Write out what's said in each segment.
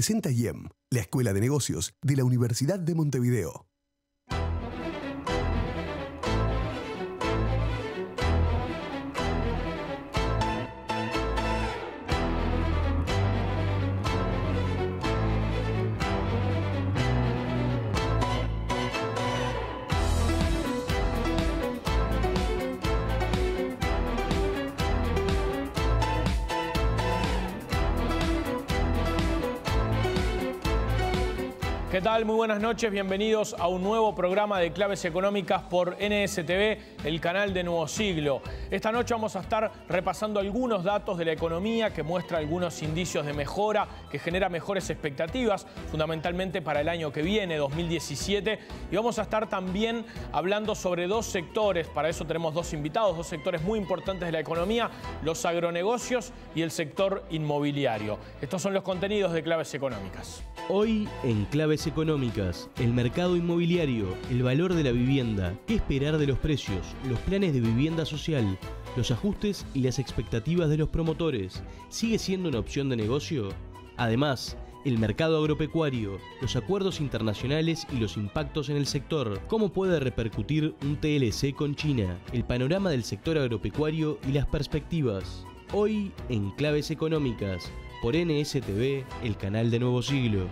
presenta IEM, la Escuela de Negocios de la Universidad de Montevideo. ¿Qué tal? Muy buenas noches, bienvenidos a un nuevo programa de claves económicas por NSTV, el canal de Nuevo Siglo. Esta noche vamos a estar repasando algunos datos de la economía que muestra algunos indicios de mejora, que genera mejores expectativas, fundamentalmente para el año que viene, 2017. Y vamos a estar también hablando sobre dos sectores, para eso tenemos dos invitados, dos sectores muy importantes de la economía, los agronegocios y el sector inmobiliario. Estos son los contenidos de claves económicas. Hoy en Claves Económicas, el mercado inmobiliario, el valor de la vivienda, qué esperar de los precios, los planes de vivienda social, los ajustes y las expectativas de los promotores, ¿sigue siendo una opción de negocio? Además, el mercado agropecuario, los acuerdos internacionales y los impactos en el sector, cómo puede repercutir un TLC con China, el panorama del sector agropecuario y las perspectivas. Hoy en Claves Económicas, por NSTV, el canal de Nuevo Siglo.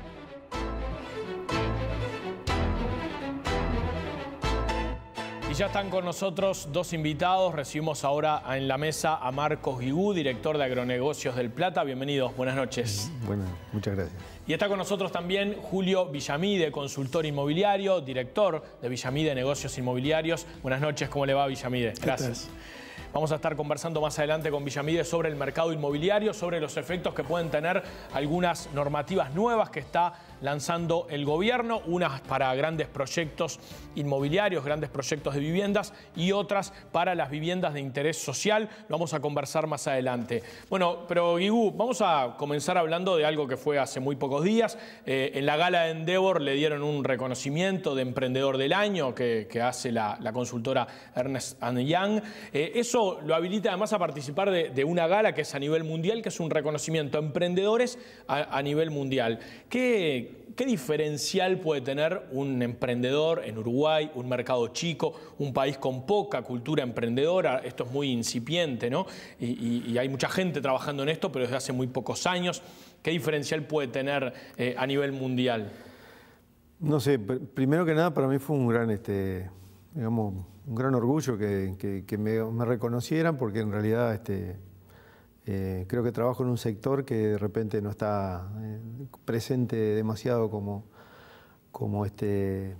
Ya están con nosotros dos invitados. Recibimos ahora en la mesa a Marcos Guigú, director de Agronegocios del Plata. Bienvenidos, buenas noches. Bueno, muchas gracias. Y está con nosotros también Julio Villamide, consultor inmobiliario, director de Villamide Negocios Inmobiliarios. Buenas noches, ¿cómo le va Villamide? Gracias. Vamos a estar conversando más adelante con Villamide sobre el mercado inmobiliario, sobre los efectos que pueden tener algunas normativas nuevas que está lanzando el gobierno, unas para grandes proyectos inmobiliarios, grandes proyectos de viviendas y otras para las viviendas de interés social. Lo vamos a conversar más adelante. Bueno, pero Guigú, vamos a comenzar hablando de algo que fue hace muy pocos días. Eh, en la gala de Endeavor le dieron un reconocimiento de emprendedor del año que, hace la, la, consultora Ernest Young. Eh, eso lo habilita además a participar de, de, una gala que es a nivel mundial, que es un reconocimiento a emprendedores a, a nivel mundial. ¿Qué, ¿Qué diferencial puede tener un emprendedor en Uruguay, un mercado chico, un país con poca cultura emprendedora? Esto es muy incipiente, ¿no? Y, hay mucha gente trabajando en esto, pero desde hace muy pocos años. ¿Qué diferencial puede tener eh, a nivel mundial? No sé, primero que nada para mí fue un gran, este, digamos, un gran orgullo que me, me, reconocieran porque en realidad este, eh, creo que trabajo en un sector que de repente no está eh, presente demasiado como, como este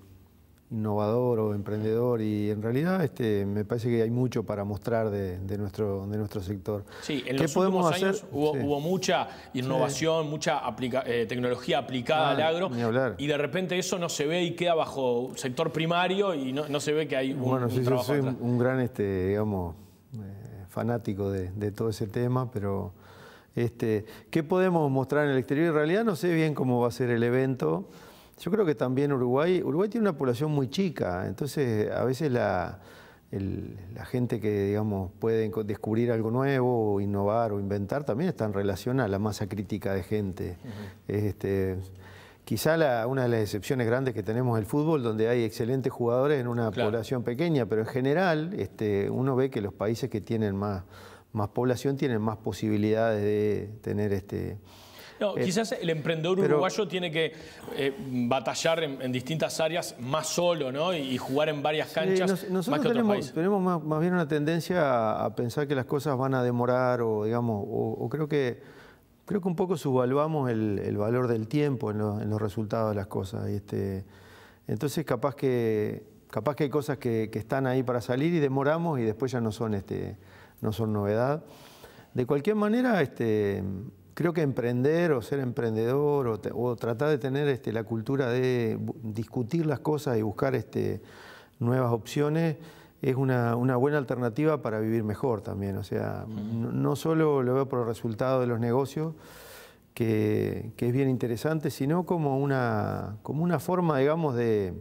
innovador o emprendedor y en realidad este, me parece que hay mucho para mostrar de, de nuestro, de nuestro sector. Sí, en los últimos años hacer? Hubo, sí. hubo, mucha innovación, sí. mucha aplica, eh, tecnología aplicada ah, al agro y de repente eso no se ve y queda bajo sector primario y no, no se ve que hay un, bueno, sí, trabajo yo soy atrás. un gran, este, digamos, fanático de, de, todo ese tema, pero este, ¿qué podemos mostrar en el exterior? En realidad no sé bien cómo va a ser el evento. Yo creo que también Uruguay, Uruguay tiene una población muy chica, entonces a veces la, el, la gente que digamos puede descubrir algo nuevo, o innovar o inventar también está en relación a la masa crítica de gente. Uh -huh. este, quizá la, una de las excepciones grandes que tenemos es el fútbol, donde hay excelentes jugadores en una claro. población pequeña, pero en general este, uno ve que los países que tienen más, más población tienen más posibilidades de tener este, no, eh, quizás el emprendedor pero, uruguayo tiene que eh, batallar en, en, distintas áreas más solo, ¿no? Y, y jugar en varias canchas sí, nos, más que tenemos, otros tenemos más, más, bien una tendencia a, a, pensar que las cosas van a demorar o, digamos, o, o creo que creo que un poco subvaluamos el, valor del tiempo en, lo, en, los resultados de las cosas. Este, entonces, capaz que, hay cosas que, están ahí para salir y demoramos y después ya no son, este, no son novedad. De cualquier manera, este, creo que emprender o ser emprendedor o, te, o tratar de tener este, la cultura de discutir las cosas y buscar nuevas opciones es una, una, buena alternativa para vivir mejor también. O sea, no, no, solo lo veo por el resultado de los negocios, que, que, es bien interesante, sino como una, como una forma, digamos, de,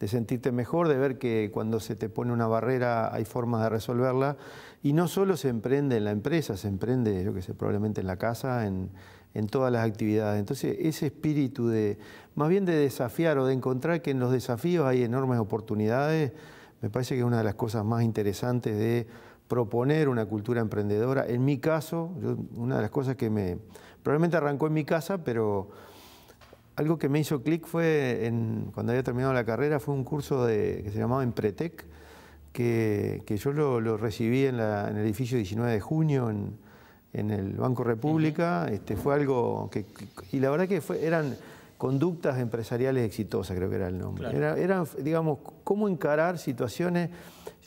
de sentirte mejor, de ver que cuando se te pone una barrera hay formas de resolverla. Y no solo se emprende en la empresa, se emprende, yo que sé, probablemente en la casa, en, en todas las actividades. Entonces, ese espíritu de, más bien de desafiar o de encontrar que en los desafíos hay enormes oportunidades, me parece que es una de las cosas más interesantes de proponer una cultura emprendedora. En mi caso, una de las cosas que me, probablemente arrancó en mi casa, pero algo que me hizo clic fue, en, cuando había terminado la carrera, fue un curso de, que se llamaba Empretec, que, que yo lo, recibí en, el edificio 19 de junio, en, en el Banco República. este, fue algo que, y la verdad que fue, eran conductas empresariales exitosas, creo que era el nombre. Era, eran, digamos, cómo encarar situaciones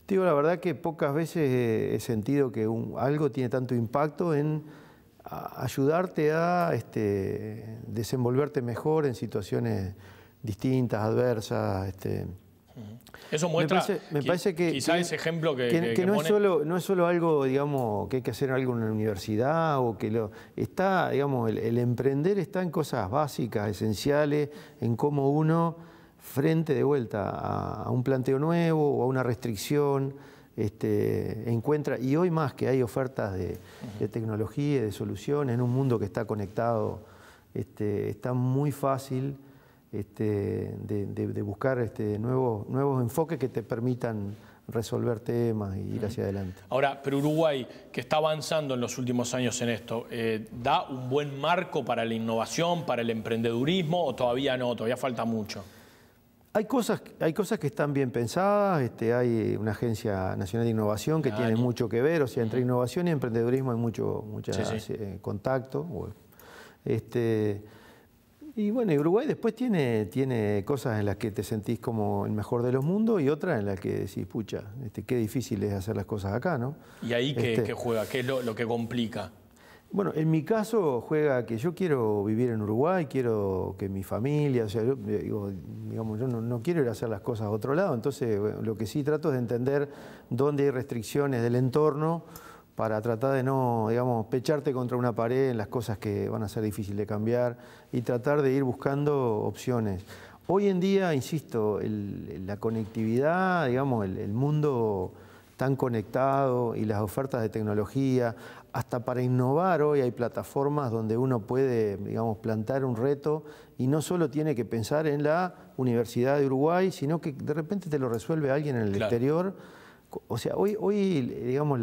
digo la verdad que pocas veces he sentido que algo tiene tanto impacto en ayudarte a este, desenvolverte mejor en situaciones distintas, adversas. Este. Eso muestra, me parece, que, quizá ese ejemplo que, no, es solo, no es solo algo, digamos, que hay que hacer algo en la universidad o que lo está, digamos, el emprender está en cosas básicas, esenciales, en cómo uno frente de vuelta a, un planteo nuevo o a una restricción, este, encuentra, y hoy más que hay ofertas de, tecnología y de soluciones en un mundo que está conectado, este, está muy fácil este, de, buscar este, nuevos, nuevos enfoques que te permitan resolver temas y ir hacia adelante. Ahora, pero Uruguay, que está avanzando en los últimos años en esto, eh, ¿da un buen marco para la innovación, para el emprendedurismo o todavía no? Todavía falta mucho. Hay cosas, hay cosas que están bien pensadas, este, hay una agencia nacional de innovación que tiene mucho que ver, o sea, entre innovación y emprendedurismo hay mucho, mucho eh, contacto. Este, y bueno, Uruguay después tiene, tiene cosas en las que te sentís como el mejor de los mundos y otras en las que decís, pucha, este, qué difícil es hacer las cosas acá, ¿no? ¿Y ahí qué, este juega? ¿Qué es lo que complica? Bueno, en mi caso juega que yo quiero vivir en Uruguay, quiero que mi familia, o sea, yo, eh, digamos, yo no, quiero ir a hacer las cosas a otro lado, entonces lo que sí trato es de entender dónde hay restricciones del entorno para tratar de no, digamos, pecharte contra una pared en las cosas que van a ser difíciles de cambiar y tratar de ir buscando opciones. Hoy en día, insisto, la conectividad, digamos, el mundo tan conectado y las ofertas de tecnología, hasta para innovar hoy hay plataformas donde uno puede, digamos, plantar un reto y no solo tiene que pensar en la Universidad de Uruguay, sino que de repente te lo resuelve alguien en el exterior. O sea, hoy, hoy digamos,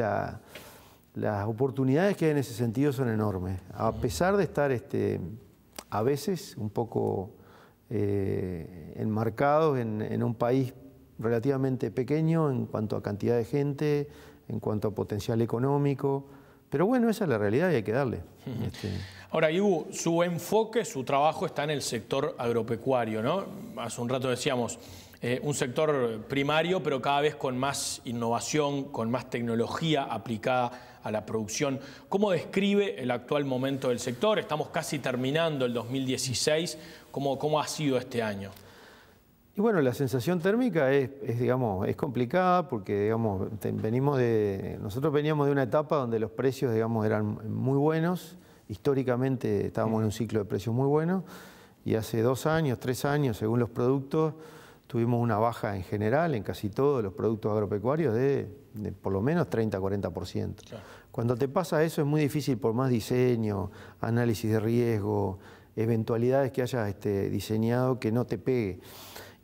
las oportunidades que hay en ese sentido son enormes. A pesar de estar este, a veces un poco eh, enmarcados en, en un país relativamente pequeño en cuanto a cantidad de gente, en cuanto a potencial económico. Pero bueno, esa es la realidad y hay que darle. Este. Ahora, Ibu, su enfoque, su trabajo está en el sector agropecuario, ¿no? Hace un rato decíamos, eh, un sector primario, pero cada vez con más innovación, con más tecnología aplicada a la producción. ¿Cómo describe el actual momento del sector? Estamos casi terminando el 2016. ¿Cómo, cómo ha sido este año? Y bueno, la sensación térmica es, digamos, es complicada porque digamos, venimos de, nosotros veníamos de una etapa donde los precios digamos, eran muy buenos, históricamente estábamos en un ciclo de precios muy bueno y hace dos años, tres años, según los productos, tuvimos una baja en general en casi todos los productos agropecuarios de, por lo menos 30-40%. Cuando te pasa eso es muy difícil por más diseño, análisis de riesgo, eventualidades que hayas este, diseñado que no te pegue.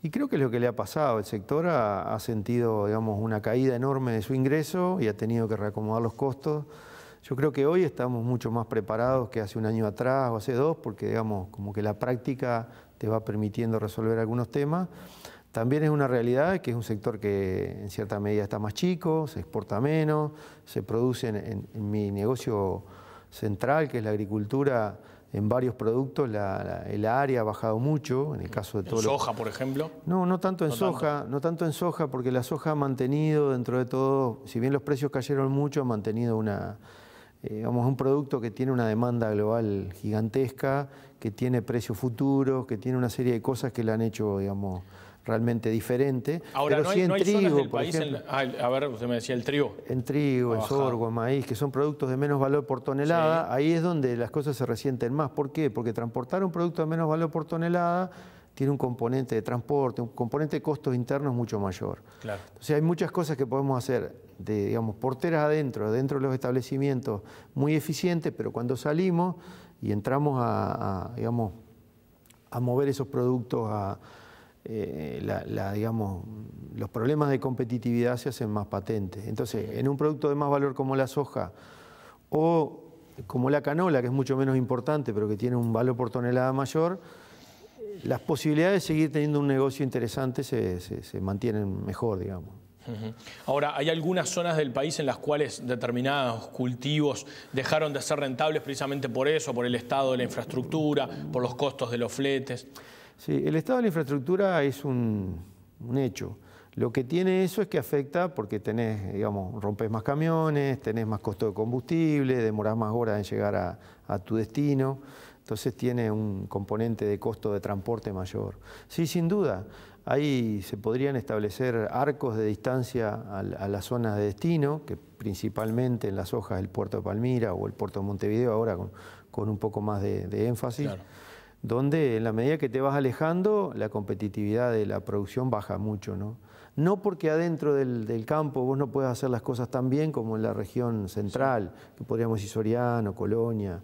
Y creo que es lo que le ha pasado. El sector ha, sentido digamos, una caída enorme de su ingreso y ha tenido que reacomodar los costos. Yo creo que hoy estamos mucho más preparados que hace un año atrás o hace dos, porque digamos, como que la práctica te va permitiendo resolver algunos temas. También es una realidad que es un sector que en cierta medida está más chico, se exporta menos, se produce en mi negocio central, que es la agricultura, en varios productos el área ha bajado mucho, en el caso de todo. ¿En soja, por ejemplo? No, no tanto en soja, no tanto en soja, porque la soja ha mantenido dentro de todo, si bien los precios cayeron mucho, ha mantenido una, eh, digamos, un producto que tiene una demanda global gigantesca, que tiene precios futuros, que tiene una serie de cosas que le han hecho, digamos, realmente diferente. Ahora, no hay, en trigo, por ejemplo, a ver, usted me decía el trigo. En trigo, en sorgo, en maíz, que son productos de menos valor por tonelada, ahí es donde las cosas se resienten más. ¿Por qué? Porque transportar un producto de menos valor por tonelada tiene un componente de transporte, un componente de costos internos mucho mayor. Claro. Entonces hay muchas cosas que podemos hacer de, digamos, porteras adentro, dentro de los establecimientos, muy eficientes, pero cuando salimos y entramos a, digamos, a mover esos productos a eh, los problemas de competitividad se hacen más patentes. Entonces, en un producto de más valor como la soja o como la canola, que es mucho menos importante, pero que tiene un valor por tonelada mayor, las posibilidades de seguir teniendo un negocio interesante se, se mantienen mejor, digamos. Ahora, hay algunas zonas del país en las cuales determinados cultivos dejaron de ser rentables precisamente por eso, por el estado de la infraestructura, por los costos de los fletes. Sí, el estado de la infraestructura es un, hecho. Lo que tiene eso es que afecta porque tenés, digamos, rompes más camiones, tenés más costo de combustible, demorás más horas en llegar a, a tu destino, entonces tiene un componente de costo de transporte mayor. Sí, sin duda. Ahí se podrían establecer arcos de distancia a, las zonas de destino, que principalmente en las hojas del puerto de Palmira o el puerto de Montevideo, ahora con, un poco más de, énfasis, donde en la medida que te vas alejando, la competitividad de la producción baja mucho. No, no porque adentro del, campo vos no puedas hacer las cosas tan bien como en la región central, que podríamos decir Soriano, Colonia,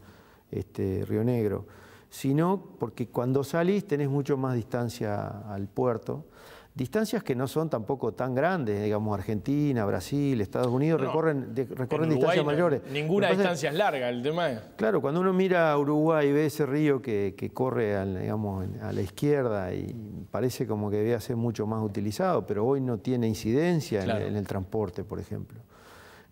este, Río Negro sino porque cuando salís tenés mucho más distancia al puerto. Distancias que no son tampoco tan grandes, digamos, Argentina, Brasil, Estados Unidos recorren, recorren distancias mayores. Ninguna distancia es larga, el tema es... Claro, cuando uno mira a Uruguay y ve ese río que, corre digamos, a la izquierda y parece como que debe ser mucho más utilizado, pero hoy no tiene incidencia en el transporte, por ejemplo.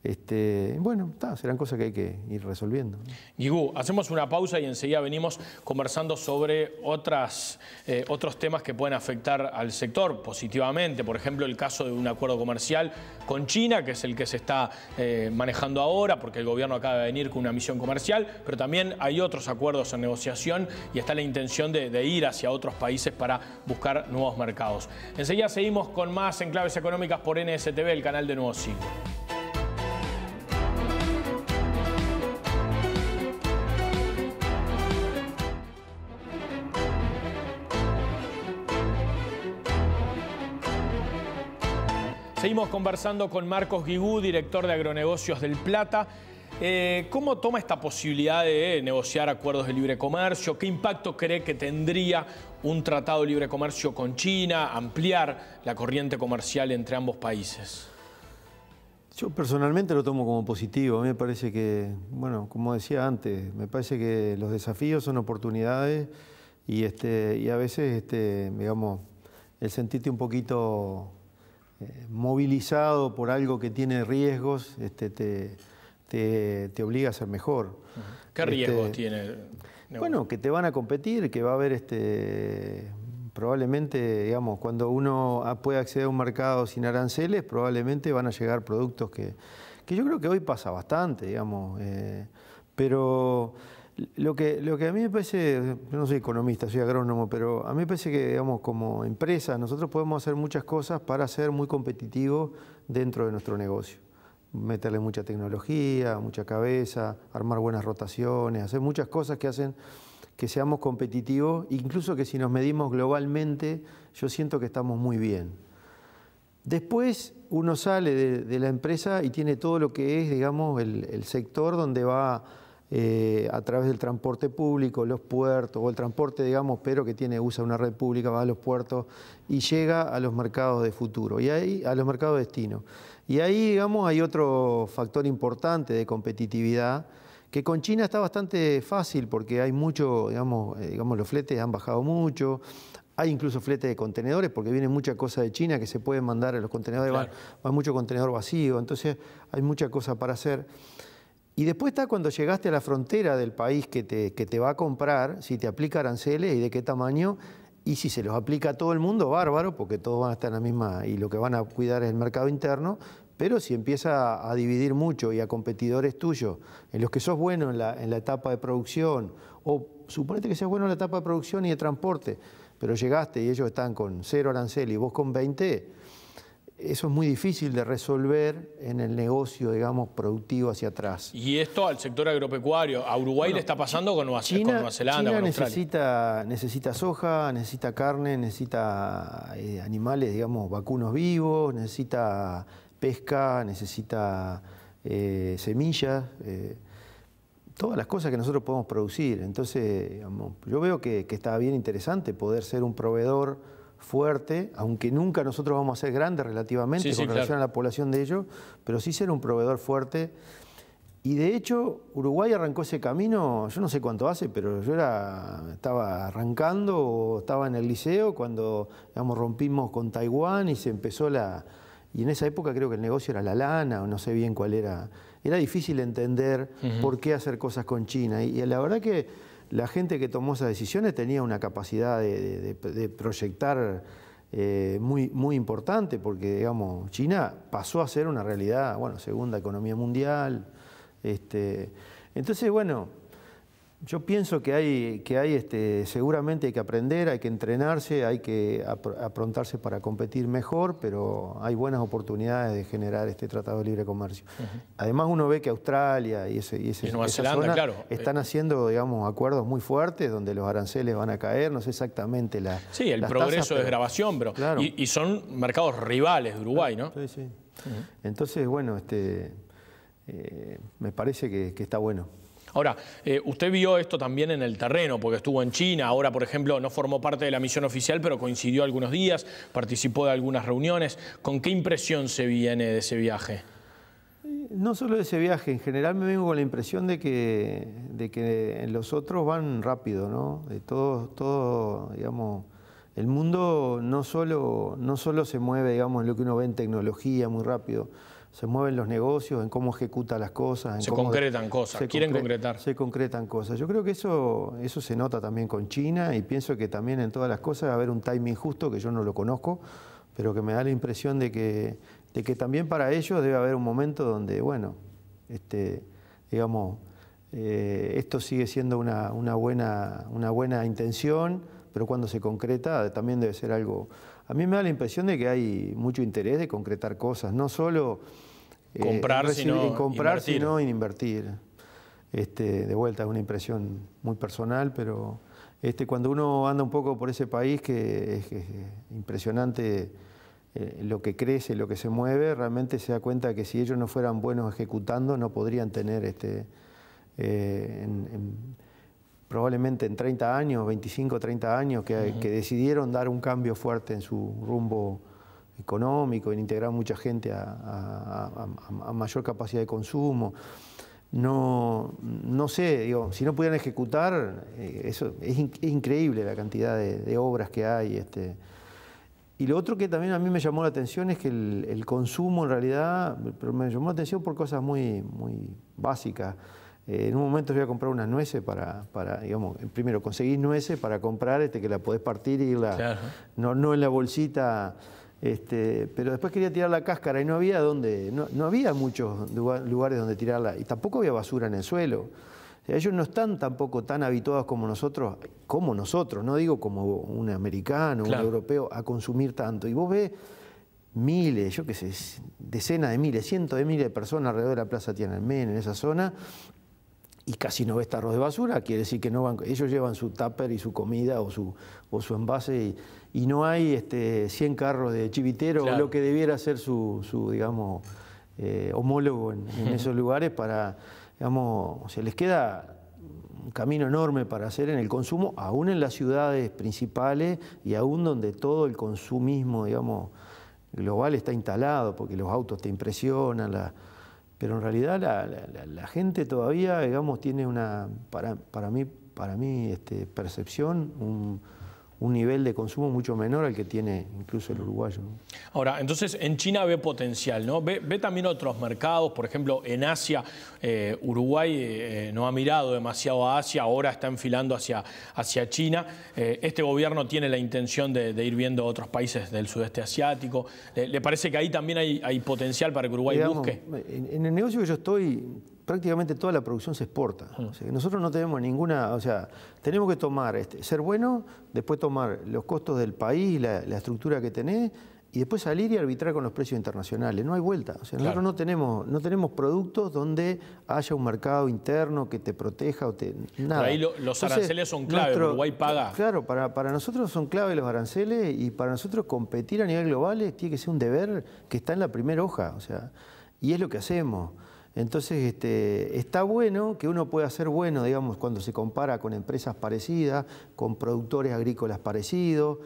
Este, bueno, serán cosas que hay que ir resolviendo. Guigú, hacemos una pausa y enseguida venimos conversando sobre otras, eh, otros temas que pueden afectar al sector positivamente. Por ejemplo, el caso de un acuerdo comercial con China, que es el que se está eh, manejando ahora, porque el gobierno acaba de venir con una misión comercial, pero también hay otros acuerdos en negociación y está la intención de, ir hacia otros países para buscar nuevos mercados. Enseguida seguimos con más enclaves económicas por NSTV, el canal de Nuevo Siglo. Seguimos conversando con Marcos Guigú, director de Agronegocios del Plata. Eh, ¿Cómo toma esta posibilidad de negociar acuerdos de libre comercio? ¿Qué impacto cree que tendría un tratado de libre comercio con China, ampliar la corriente comercial entre ambos países? Yo personalmente lo tomo como positivo. A mí me parece que, bueno, como decía antes, me parece que los desafíos son oportunidades y, este, a veces, este, digamos, el sentirte un poquito eh, movilizado por algo que tiene riesgos, este, te, te, obliga a ser mejor. ¿Qué riesgos este, tiene? Bueno, que te van a competir, que va a haber este, probablemente, digamos, cuando uno puede acceder a un mercado sin aranceles, probablemente van a llegar productos que, que yo creo que hoy pasa bastante, digamos, eh, pero lo que, lo que a mí me parece, yo no soy economista, soy agrónomo, pero a mí me parece que, digamos, como empresa, nosotros podemos hacer muchas cosas para ser muy competitivos dentro de nuestro negocio. Meterle mucha tecnología, mucha cabeza, armar buenas rotaciones, hacer muchas cosas que hacen que seamos competitivos, incluso que si nos medimos globalmente, yo siento que estamos muy bien. Después uno sale de, la empresa y tiene todo lo que es, digamos, el, el sector donde va eh, a través del transporte público, los puertos, o el transporte, digamos, pero que tiene, usa una red pública, va a los puertos y llega a los mercados de futuro, y ahí a los mercados de destino. Y ahí, digamos, hay otro factor importante de competitividad, que con China está bastante fácil porque hay mucho, digamos, eh, digamos los fletes han bajado mucho, hay incluso fletes de contenedores porque viene mucha cosa de China que se puede mandar en los contenedores, va mucho contenedor vacío, entonces hay mucha cosa para hacer. Y después está cuando llegaste a la frontera del país que te, que te va a comprar, si te aplica aranceles y de qué tamaño, y si se los aplica a todo el mundo, bárbaro, porque todos van a estar en la misma, y lo que van a cuidar es el mercado interno, pero si empieza a dividir mucho y a competidores tuyos, en los que sos bueno en la, en la etapa de producción, o suponete que seas bueno en la etapa de producción y de transporte, pero llegaste y ellos están con cero arancel y vos con 20, eso es muy difícil de resolver en el negocio, digamos, productivo hacia atrás. Y esto al sector agropecuario, a Uruguay le está pasando con Nueva, Zelanda. China necesita, necesita soja, necesita carne, necesita eh, animales, digamos, vacunos vivos, necesita pesca, necesita eh, semillas. Eh, todas las cosas que nosotros podemos producir. Entonces, yo veo que, que está bien interesante poder ser un proveedor fuerte, aunque nunca nosotros vamos a ser grandes relativamente con relación a la población de ellos, pero sí ser un proveedor fuerte. Y de hecho, Uruguay arrancó ese camino, yo no sé cuánto hace, pero yo era, estaba arrancando o estaba en el liceo cuando digamos, rompimos con Taiwán y se empezó la... Y en esa época creo que el negocio era la lana, o no sé bien cuál era. Era difícil entender por qué hacer cosas con China. y la verdad que la gente que tomó esas decisiones tenía una capacidad de, proyectar eh, muy, importante, porque digamos, China pasó a ser una realidad, bueno, segunda economía mundial. Este, entonces, bueno, yo pienso que hay, que hay este, seguramente hay que aprender, hay que entrenarse, hay que aprontarse para competir mejor, pero hay buenas oportunidades de generar este tratado de libre comercio. Además uno ve que Australia y, ese, y, ese, Nueva Zelanda, claro. están haciendo, digamos, acuerdos muy fuertes donde los aranceles van a caer, no sé exactamente la. Sí, el progreso de grabación, pero. Y, son mercados rivales de Uruguay, ¿no? Sí, sí. Entonces, bueno, este, eh, me parece que está bueno. Ahora, eh, usted vio esto también en el terreno, porque estuvo en China, ahora, por ejemplo, no formó parte de la misión oficial, pero coincidió algunos días, participó de algunas reuniones. ¿Con qué impresión se viene de ese viaje? No solo de ese viaje, en general me vengo con la impresión de que, de que los otros van rápido, ¿no? De todo, todo, digamos, el mundo no solo, no solo se mueve, digamos, en lo que uno ve en tecnología muy rápido, se mueven los negocios, en cómo ejecuta las cosas. En se concretan cosas, quieren concretar. Se concretan cosas. Yo creo que eso, eso se nota también con China y pienso que también en todas las cosas va a haber un timing justo, que yo no lo conozco, pero que me da la impresión de que, de que también para ellos debe haber un momento donde, bueno, este, digamos, eh, esto sigue siendo una, una, buena, una buena intención, pero cuando se concreta también debe ser algo a mí me da la impresión de que hay mucho interés de concretar cosas, no solo eh, comprar, sino en comprar, invertir. sino en invertir. Este, de vuelta es una impresión muy personal, pero este, cuando uno anda un poco por ese país que es, impresionante eh, lo que crece, lo que se mueve, realmente se da cuenta que si ellos no fueran buenos ejecutando, no podrían tener este, eh, probablemente en 30 años, 25, 30 años, que, decidieron dar un cambio fuerte en su rumbo económico, en integrar mucha gente a, mayor capacidad de consumo. No, no sé, digo, si no pudieran ejecutar, eh, eso es, increíble la cantidad de, obras que hay. Este. Y lo otro que también a mí me llamó la atención es que el, el consumo en realidad, pero me llamó la atención por cosas muy, muy básicas. Eh, en un momento voy a comprar unas nueces para, para, digamos, primero conseguís nueces para comprar, este, que la podés partir y la, no, no en la bolsita, este, pero después quería tirar la cáscara y no había donde, no, había muchos lugares donde tirarla y tampoco había basura en el suelo. ellos no están tampoco tan habituados como nosotros, como nosotros, no digo como un americano, un europeo, a consumir tanto. Y vos ves miles, yo qué sé, decenas de miles, cientos de miles de personas alrededor de la Plaza Tiananmen, en esa zona, y casi no ves tarros de basura, quiere decir que no van, ellos llevan su tupper y su comida o su, o su envase y, no hay este, 100 carros de chivitero o lo que debiera ser su, su digamos, eh, homólogo en, esos lugares para, digamos, se les queda un camino enorme para hacer en el consumo, aún en las ciudades principales y aún donde todo el consumismo, digamos, global está instalado, porque los autos te impresionan, la, pero en realidad la, gente todavía, digamos, tiene una, para, para mí, para mí este, percepción, un, un nivel de consumo mucho menor al que tiene incluso el uruguayo. Ahora, entonces en China ve potencial, ¿no? Ve, también otros mercados, por ejemplo, en Asia, eh, Uruguay eh, no ha mirado demasiado a Asia, ahora está enfilando hacia, hacia China. Eh, este gobierno tiene la intención de, ir viendo otros países del sudeste asiático. ¿Le parece que ahí también hay, hay potencial para que Uruguay busque? en el negocio que yo estoy prácticamente toda la producción se exporta. nosotros no tenemos ninguna, o sea, tenemos que tomar, este, ser bueno, después tomar los costos del país, la, estructura que tenés, y después salir y arbitrar con los precios internacionales. No hay vuelta. O sea, nosotros no tenemos, no tenemos productos donde haya un mercado interno que te proteja o te. Nada. ahí los aranceles son clave, Uruguay paga. Claro, para, para nosotros son clave los aranceles y para nosotros competir a nivel global tiene que ser un deber que está en la primera hoja. O sea, y es lo que hacemos. Entonces, este, está bueno que uno pueda ser bueno, digamos, cuando se compara con empresas parecidas, con productores agrícolas parecidos,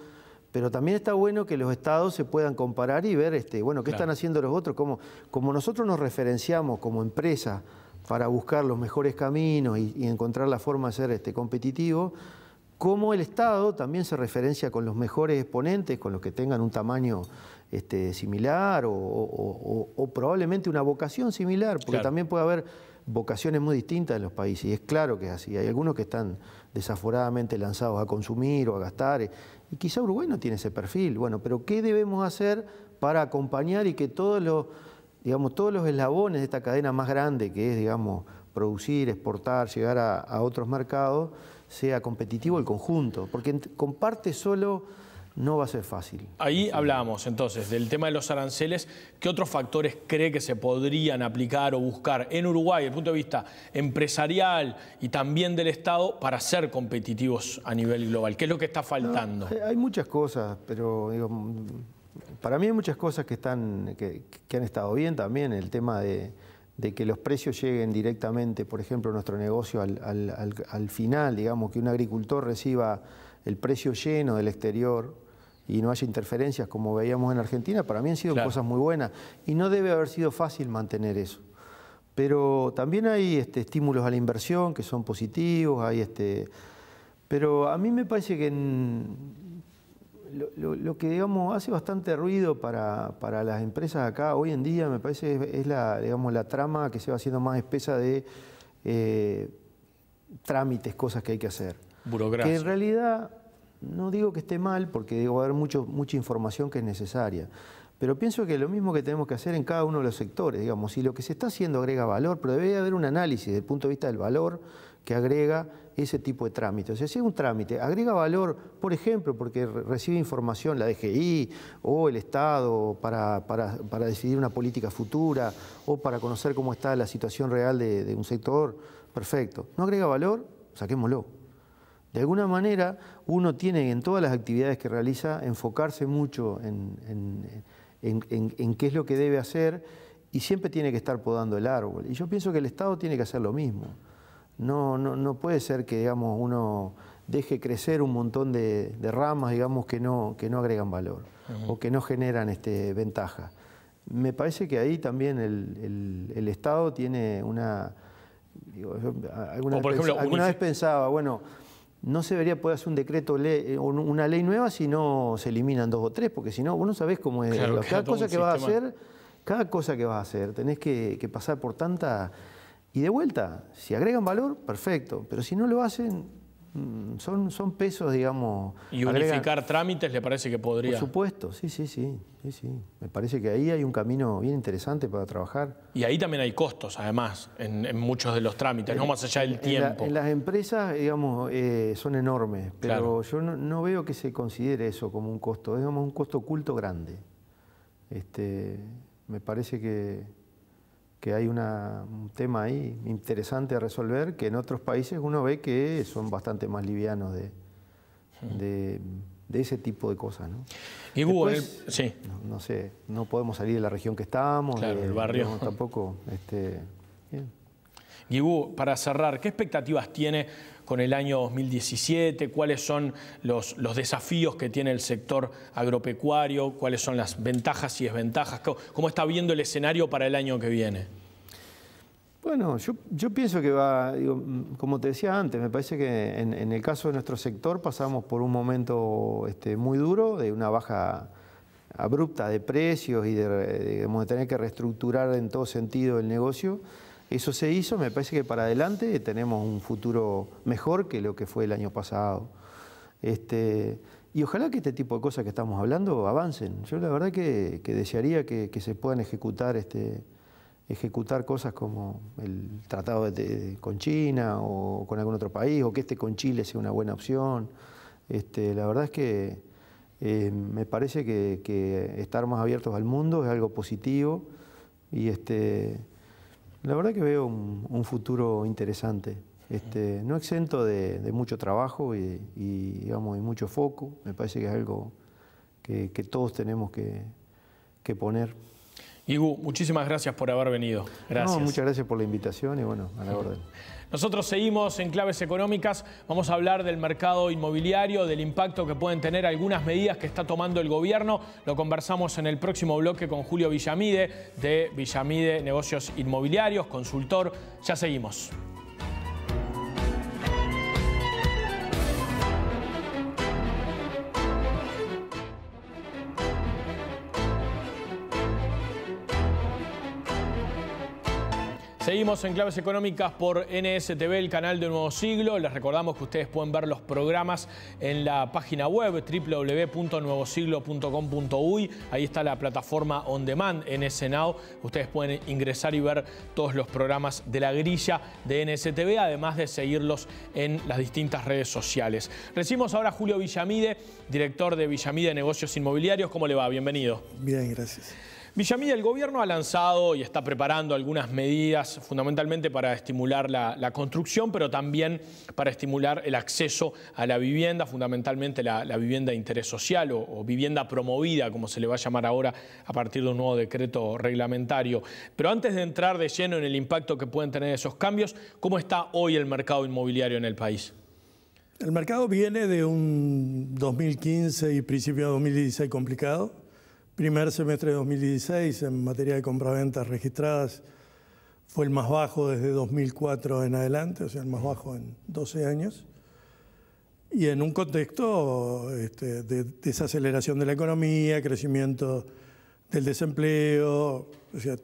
pero también está bueno que los estados se puedan comparar y ver, este, bueno, qué están haciendo los otros, como, como nosotros nos referenciamos como empresa para buscar los mejores caminos y, encontrar la forma de ser este, competitivo, como el Estado también se referencia con los mejores exponentes, con los que tengan un tamaño este, similar o, probablemente una vocación similar, porque también puede haber vocaciones muy distintas en los países, y es claro que es así. Hay algunos que están desaforadamente lanzados a consumir o a gastar, y quizá Uruguay no tiene ese perfil. Bueno, pero ¿qué debemos hacer para acompañar y que todos los, digamos, todos los eslabones de esta cadena más grande, que es, digamos, producir, exportar, llegar a otros mercados, sea competitivo el conjunto? Porque con parte solo no va a ser fácil. Ahí hablábamos entonces del tema de los aranceles. ¿Qué otros factores cree que se podrían aplicar o buscar en Uruguay desde el punto de vista empresarial y también del Estado para ser competitivos a nivel global? ¿Qué es lo que está faltando? hay muchas cosas, pero para mí hay muchas cosas que, están, que, han estado bien también. El tema de, que los precios lleguen directamente, por ejemplo, a nuestro negocio al, al final, digamos, que un agricultor reciba el precio lleno del exterior y no haya interferencias como veíamos en Argentina, para mí han sido cosas muy buenas y no debe haber sido fácil mantener eso. Pero también hay este, estímulos a la inversión que son positivos, hay este, pero a mí me parece que lo, que digamos hace bastante ruido para, las empresas acá hoy en día me parece es, la, digamos, la trama que se va haciendo más espesa de eh, trámites, cosas que hay que hacer. Burocracia. Que en realidad no digo que esté mal, porque digo, va a haber mucho, mucha información que es necesaria. Pero pienso que lo mismo que tenemos que hacer en cada uno de los sectores, digamos, si lo que se está haciendo agrega valor, pero debe haber un análisis desde el punto de vista del valor que agrega ese tipo de trámite. O sea, si es un trámite, agrega valor, por ejemplo, porque recibe información la DGI o el Estado para, decidir una política futura o para conocer cómo está la situación real de, un sector, perfecto. ¿No agrega valor? Saquémoslo. De alguna manera, uno tiene en todas las actividades que realiza enfocarse mucho en, qué es lo que debe hacer y siempre tiene que estar podando el árbol. Y yo pienso que el Estado tiene que hacer lo mismo. No, no, puede ser que digamos, uno deje crecer un montón de, ramas digamos, que, no, que no agregan valor o que no generan este, ventaja. Me parece que ahí también el, Estado tiene una... alguna, alguna vez pensaba, bueno, no se debería poder hacer un decreto, ley, una ley nueva si no se eliminan dos o tres, porque si no, vos no sabés cómo es. cada cosa que vas a hacer, cada cosa que vas a hacer, tenés que, que pasar por tanta... Y de vuelta, si agregan valor, perfecto, pero si no lo hacen, Mm, son, son pesos, digamos... ¿Y unificar trámites le parece que podría? Por supuesto, sí, sí, sí, sí, sí. Me parece que ahí hay un camino bien interesante para trabajar. Y ahí también hay costos, además, en, muchos de los trámites, no más allá del tiempo. En, las empresas, digamos, eh, son enormes, pero yo no, veo que se considere eso como un costo, es digamos, un costo oculto grande. Este, me parece que que hay un tema ahí interesante a resolver que en otros países uno ve que son bastante más livianos de, de, ese tipo de cosas. ¿no? Y Después, sí. No, sé, no podemos salir de la región que estamos, del barrio. tampoco. Este, para cerrar, ¿qué expectativas tiene con el año 2017? ¿Cuáles son los, desafíos que tiene el sector agropecuario? ¿Cuáles son las ventajas y desventajas? ¿Cómo está viendo el escenario para el año que viene? Bueno, yo, pienso que va, como te decía antes, me parece que en, el caso de nuestro sector pasamos por un momento este, muy duro, de una baja abrupta de precios y de tener que reestructurar en todo sentido el negocio. Eso se hizo, me parece que para adelante tenemos un futuro mejor que lo que fue el año pasado. Este, y ojalá que este tipo de cosas que estamos hablando avancen. Yo la verdad que, desearía que, se puedan ejecutar, este, ejecutar cosas como el tratado con China o con algún otro país, o que este con Chile sea una buena opción. Este, la verdad es que eh, me parece que, estar más abiertos al mundo es algo positivo y este, la verdad que veo un, futuro interesante, este, no exento de, mucho trabajo y, digamos, y mucho foco. Me parece que es algo que, todos tenemos que, poner. Igu, muchísimas gracias por haber venido. Gracias. muchas gracias por la invitación y bueno, a la orden. Nosotros seguimos en claves económicas, vamos a hablar del mercado inmobiliario, del impacto que pueden tener algunas medidas que está tomando el gobierno. Lo conversamos en el próximo bloque con Julio Villamide de Villamide Negocios Inmobiliarios, consultor. Ya seguimos. Seguimos en Claves Económicas por NSTV, el canal de Nuevo Siglo. Les recordamos que ustedes pueden ver los programas en la página web www.nuevosiglo.com.uy. Ahí está la plataforma On Demand NS Now. Ustedes pueden ingresar y ver todos los programas de la grilla de NSTV, además de seguirlos en las distintas redes sociales. Recibimos ahora a Julio Villamide, director de Villamide Negocios Inmobiliarios. ¿Cómo le va? Bienvenido. Bien, gracias. Villamil, el gobierno ha lanzado y está preparando algunas medidas fundamentalmente para estimular la, construcción, pero también para estimular el acceso a la vivienda, fundamentalmente la, vivienda de interés social o, vivienda promovida, como se le va a llamar ahora a partir de un nuevo decreto reglamentario. Pero antes de entrar de lleno en el impacto que pueden tener esos cambios, ¿cómo está hoy el mercado inmobiliario en el país? El mercado viene de un 2015 y principio de 2016 complicado primer semestre de 2016 en materia de compraventas registradas fue el más bajo desde 2004 en adelante, o sea, el más bajo en 12 años. Y en un contexto este, de desaceleración de la economía, crecimiento del desempleo, o sea,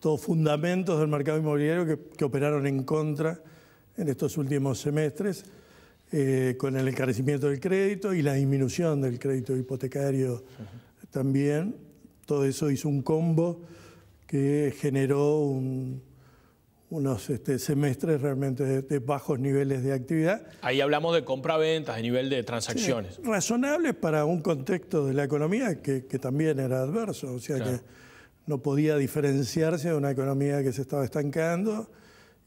todos fundamentos del mercado inmobiliario que, operaron en contra en estos últimos semestres, eh, con el encarecimiento del crédito y la disminución del crédito hipotecario también. Todo eso hizo un combo que generó unos este, semestres realmente de, bajos niveles de actividad. Ahí hablamos de compra-ventas, de nivel de transacciones. razonables para un contexto de la economía que, también era adverso, o sea que no podía diferenciarse de una economía que se estaba estancando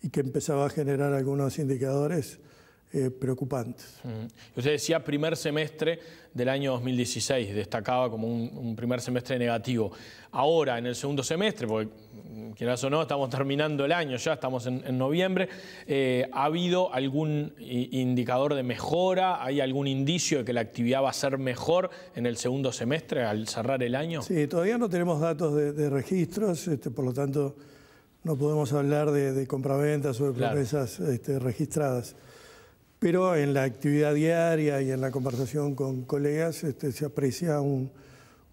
y que empezaba a generar algunos indicadores eh, preocupantes. Usted decía primer semestre del año 2016, destacaba como un, primer semestre negativo. Ahora, en el segundo semestre, porque quieras o no, estamos terminando el año ya, estamos en, noviembre, eh, ¿ha habido algún indicador de mejora? ¿Hay algún indicio de que la actividad va a ser mejor en el segundo semestre al cerrar el año? Sí, todavía no tenemos datos de, registros, este, por lo tanto no podemos hablar de, compraventas o de promesas este, registradas pero en la actividad diaria y en la conversación con colegas este, se aprecia un,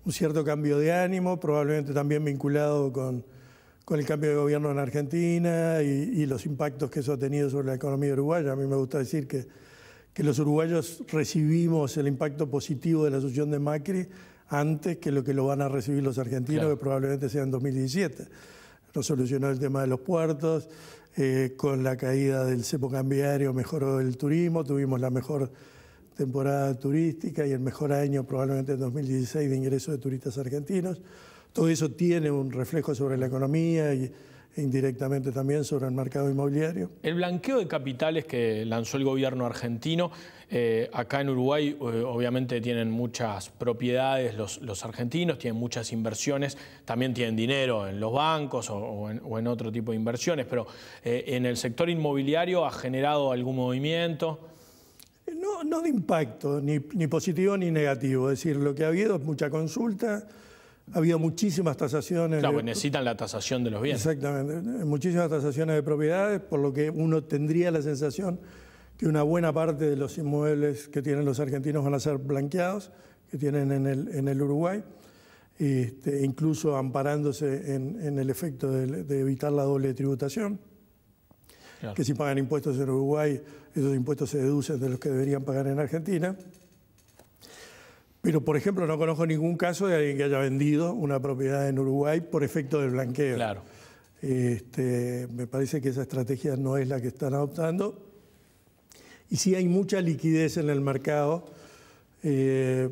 cierto cambio de ánimo, probablemente también vinculado con, el cambio de gobierno en Argentina y, los impactos que eso ha tenido sobre la economía uruguaya. A mí me gusta decir que, que los uruguayos recibimos el impacto positivo de la asunción de Macri antes que lo que lo van a recibir los argentinos, que probablemente sea en 2017. No solucionó el tema de los puertos, eh, con la caída del cepo cambiario mejoró el turismo, tuvimos la mejor temporada turística y el mejor año probablemente en 2016 de ingreso de turistas argentinos. Todo eso tiene un reflejo sobre la economía indirectamente también sobre el mercado inmobiliario. El blanqueo de capitales que lanzó el gobierno argentino eh, acá en Uruguay eh, obviamente tienen muchas propiedades los, argentinos, tienen muchas inversiones, también tienen dinero en los bancos o, en, otro tipo de inversiones, pero eh, en el sector inmobiliario ha generado algún movimiento. No, no de impacto, ni, positivo ni negativo. Es decir, lo que ha habido es mucha consulta, ha habido muchísimas tasaciones. Claro, pues necesitan la tasación de los bienes. Exactamente, muchísimas tasaciones de propiedades, por lo que uno tendría la sensación que una buena parte de los inmuebles que tienen los argentinos van a ser blanqueados, que tienen en el, en el Uruguay, este, incluso amparándose en, el efecto de, evitar la doble tributación, que si pagan impuestos en Uruguay, esos impuestos se deducen de los que deberían pagar en Argentina. Pero, por ejemplo, no conozco ningún caso de alguien que haya vendido una propiedad en Uruguay por efecto del blanqueo. Claro. Este, me parece que esa estrategia no es la que están adoptando y sí hay mucha liquidez en el mercado, eh,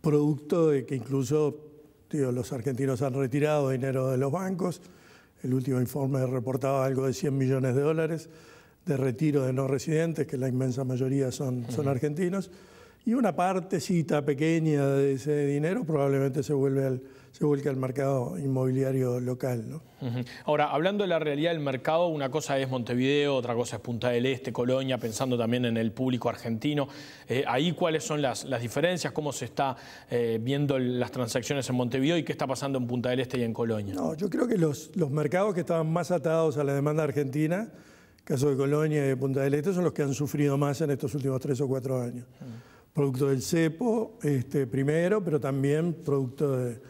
producto de que incluso los argentinos han retirado dinero de los bancos. El último informe reportaba algo de 100 millones de dólares de retiro de no residentes, que la inmensa mayoría son, son argentinos, y una partecita pequeña de ese dinero probablemente se vuelve al, se vuelca al mercado inmobiliario local. ¿no? Ahora, hablando de la realidad del mercado, una cosa es Montevideo, otra cosa es Punta del Este, Colonia, pensando también en el público argentino. Eh, ahí, ¿cuáles son las, diferencias? ¿Cómo se está eh, viendo las transacciones en Montevideo y qué está pasando en Punta del Este y en Colonia? No, yo creo que los, los mercados que estaban más atados a la demanda argentina, caso de Colonia y de Punta del Este, son los que han sufrido más en estos últimos tres o cuatro años. Producto del cepo, este, primero, pero también producto de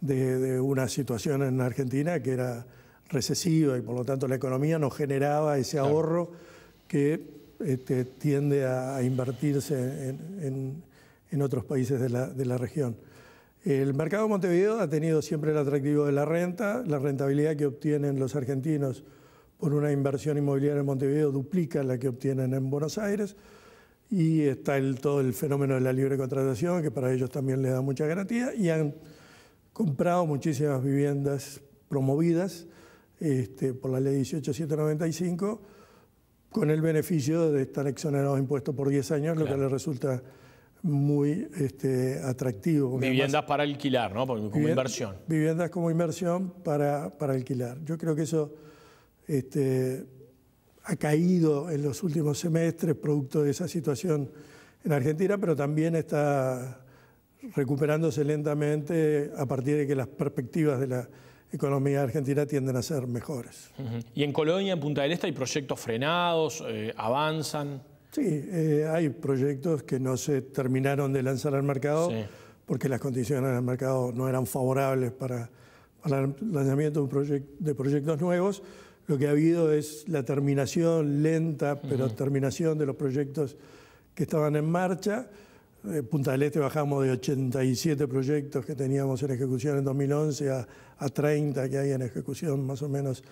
de, una situación en Argentina que era recesiva y por lo tanto la economía no generaba ese ahorro que este, tiende a, invertirse en, otros países de la, región. El mercado de Montevideo ha tenido siempre el atractivo de la renta, la rentabilidad que obtienen los argentinos por una inversión inmobiliaria en Montevideo duplica la que obtienen en Buenos Aires y está el, todo el fenómeno de la libre contratación que para ellos también le da mucha garantía y han comprado muchísimas viviendas promovidas este, por la ley 18795 con el beneficio de estar exonerados de impuestos por 10 años, lo que les resulta muy este, atractivo. Viviendas para alquilar, ¿no? Como inversión. Viviendas como inversión para, para alquilar. Yo creo que eso este, ha caído en los últimos semestres producto de esa situación en Argentina, pero también está recuperándose lentamente a partir de que las perspectivas de la economía argentina tienden a ser mejores. ¿Y en Colonia, en Punta del Este, hay proyectos frenados, eh, avanzan? Sí, eh, hay proyectos que no se terminaron de lanzar al mercado porque las condiciones del mercado no eran favorables para, el lanzamiento de, proyectos nuevos. Lo que ha habido es la terminación lenta, pero terminación de los proyectos que estaban en marcha. Punta del Este bajamos de 87 proyectos que teníamos en ejecución en 2011 a, 30 que hay en ejecución más o menos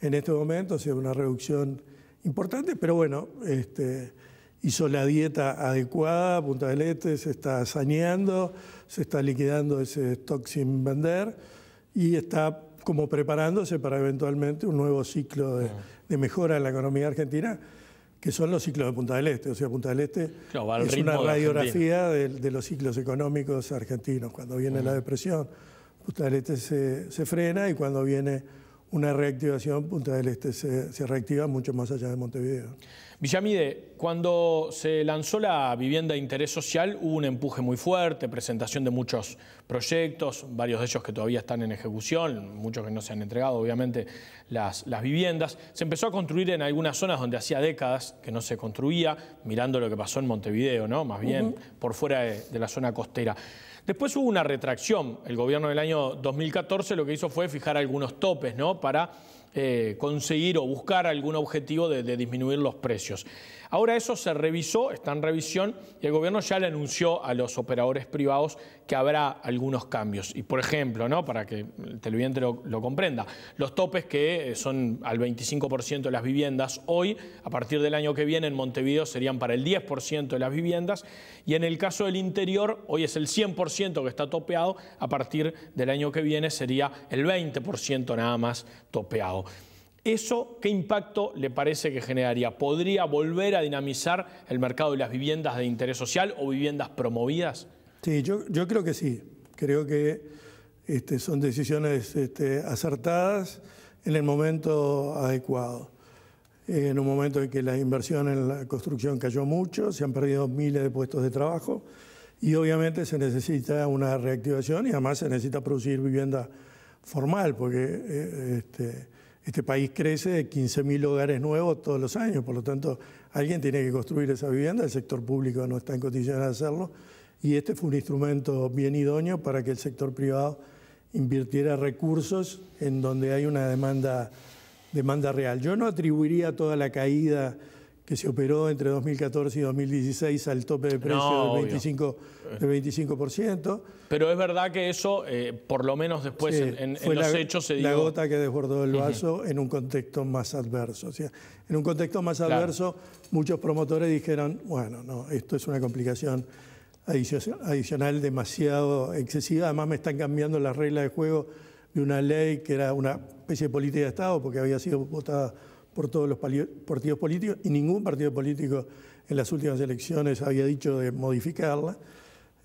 en este momento, o sea, una reducción importante, pero bueno, este, hizo la dieta adecuada, Punta del Este se está saneando, se está liquidando ese stock sin vender y está como preparándose para eventualmente un nuevo ciclo de, de mejora en la economía argentina que son los ciclos de Punta del Este. O sea, Punta del Este es una radiografía de, los ciclos económicos argentinos. Cuando viene la depresión, Punta del Este se, frena y cuando viene una reactivación, Punta del Este se, se reactiva mucho más allá de Montevideo. Villamide, cuando se lanzó la vivienda de interés social hubo un empuje muy fuerte, presentación de muchos proyectos, varios de ellos que todavía están en ejecución, muchos que no se han entregado, obviamente, las, viviendas. Se empezó a construir en algunas zonas donde hacía décadas que no se construía, mirando lo que pasó en Montevideo, ¿no? más bien por fuera de, de la zona costera. Después hubo una retracción. El gobierno del año 2014 lo que hizo fue fijar algunos topes ¿no? para eh, conseguir o buscar algún objetivo de, disminuir los precios. Ahora eso se revisó, está en revisión y el gobierno ya le anunció a los operadores privados que habrá algunos cambios. Y por ejemplo, ¿no? para que el televidente lo, comprenda, los topes que eh, son al 25% de las viviendas hoy, a partir del año que viene en Montevideo serían para el 10% de las viviendas y en el caso del interior hoy es el 100% que está topeado, a partir del año que viene sería el 20% nada más topeado. ¿Eso qué impacto le parece que generaría? ¿Podría volver a dinamizar el mercado de las viviendas de interés social o viviendas promovidas? Sí, yo, creo que sí. Creo que este, son decisiones este, acertadas en el momento adecuado. En un momento en que la inversión en la construcción cayó mucho, se han perdido miles de puestos de trabajo y obviamente se necesita una reactivación y además se necesita producir vivienda formal, porque eh, este, este país crece de 15.000 hogares nuevos todos los años, por lo tanto, alguien tiene que construir esa vivienda, el sector público no está en condiciones de hacerlo, y este fue un instrumento bien idóneo para que el sector privado invirtiera recursos en donde hay una demanda, demanda real. Yo no atribuiría toda la caída que se operó entre 2014 y 2016 al tope de precio del, 25, del 25%. Pero es verdad que eso, eh, por lo menos después en, los hechos se dio... La gota que desbordó el vaso en un contexto más adverso. O sea, en un contexto más adverso, muchos promotores dijeron, bueno, no, esto es una complicación adicional demasiado excesiva. Además me están cambiando las reglas de juego de una ley que era una especie de política de Estado porque había sido votada por todos los partidos políticos y ningún partido político en las últimas elecciones había dicho de modificarla.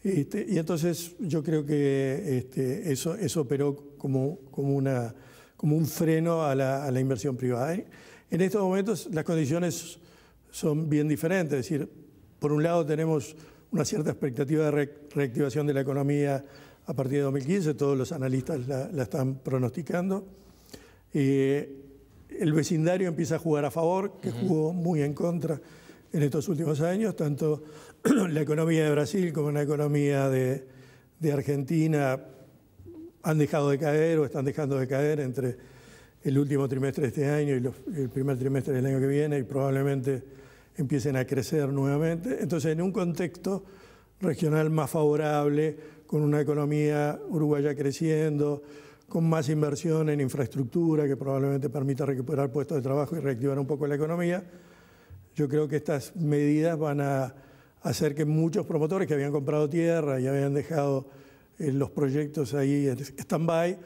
Este, y entonces yo creo que este, eso, eso operó como, como, una, como un freno a la, a la inversión privada. En estos momentos las condiciones son bien diferentes, es decir, por un lado tenemos una cierta expectativa de reactivación de la economía a partir de 2015, todos los analistas la, están pronosticando. Eh, el vecindario empieza a jugar a favor, que jugó muy en contra en estos últimos años, tanto la economía de Brasil como la economía de, Argentina han dejado de caer o están dejando de caer entre el último trimestre de este año y el primer trimestre del año que viene y probablemente empiecen a crecer nuevamente. Entonces, en un contexto regional más favorable, con una economía uruguaya creciendo, con más inversión en infraestructura que probablemente permita recuperar puestos de trabajo y reactivar un poco la economía, yo creo que estas medidas van a hacer que muchos promotores que habían comprado tierra y habían dejado eh, los proyectos ahí en stand-by,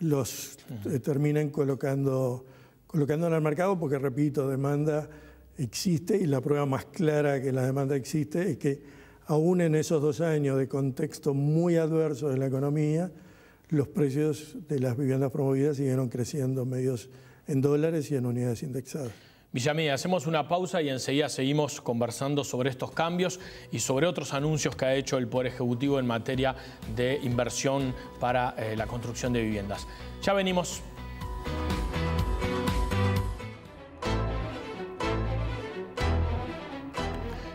los eh, terminen colocando, colocando en el mercado porque, repito, demanda existe y la prueba más clara que la demanda existe es que aún en esos dos años de contexto muy adverso de la economía, los precios de las viviendas promovidas siguieron creciendo medios en dólares y en unidades indexadas. Villamí, hacemos una pausa y enseguida seguimos conversando sobre estos cambios y sobre otros anuncios que ha hecho el Poder Ejecutivo en materia de inversión para eh, la construcción de viviendas. Ya venimos.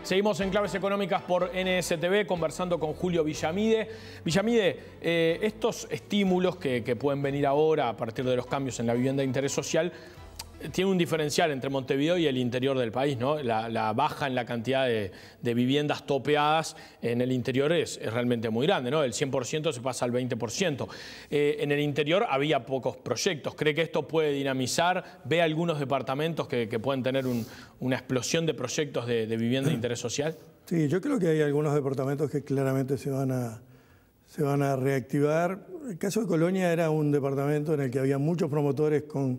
Seguimos en Claves Económicas por NSTV conversando con Julio Villamide. Villamide, eh, estos estímulos que, pueden venir ahora a partir de los cambios en la vivienda de interés social tiene un diferencial entre Montevideo y el interior del país, ¿no? La, baja en la cantidad de, viviendas topeadas en el interior es, realmente muy grande, ¿no? El 100% se pasa al 20%. Eh, en el interior había pocos proyectos. ¿Cree que esto puede dinamizar? ¿Ve algunos departamentos que, pueden tener una explosión de proyectos de, vivienda de interés social? Sí, yo creo que hay algunos departamentos que claramente se van a se van a reactivar. El caso de Colonia era un departamento en el que había muchos promotores con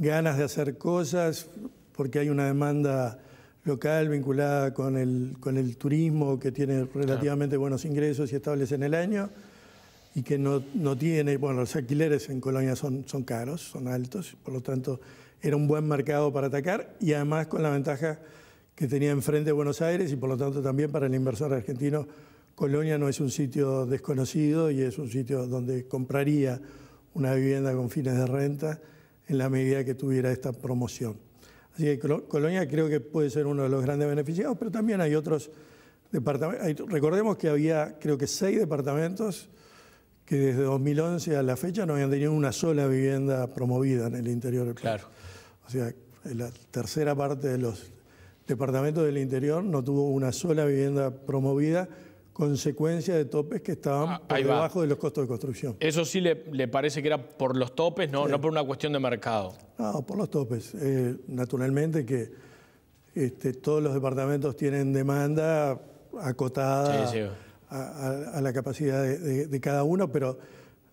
ganas de hacer cosas, porque hay una demanda local vinculada con el, con el turismo que tiene relativamente buenos ingresos y estables en el año y que no, no, tiene, bueno, los alquileres en Colonia son, son caros, son altos, por lo tanto era un buen mercado para atacar y además con la ventaja que tenía enfrente Buenos Aires y por lo tanto también para el inversor argentino, Colonia no es un sitio desconocido y es un sitio donde compraría una vivienda con fines de renta en la medida que tuviera esta promoción. Así que Colonia creo que puede ser uno de los grandes beneficiados, pero también hay otros departamentos. Recordemos que había, creo que seis departamentos que desde 2011 a la fecha no habían tenido una sola vivienda promovida en el interior del país. Claro. O sea, la tercera parte de los departamentos del interior no tuvo una sola vivienda promovida consecuencia de topes que estaban ah, por debajo de los costos de construcción. Eso sí le, parece que era por los topes, no, no por una cuestión de mercado. No, por los topes. Eh, naturalmente que este, todos los departamentos tienen demanda acotada A, la capacidad de, cada uno, pero